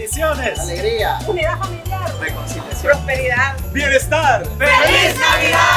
bendiciones, Alegría. Unidad familiar. reconciliación, Prosperidad. bienestar. ¡Feliz Navidad!